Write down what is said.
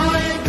Hallelujah.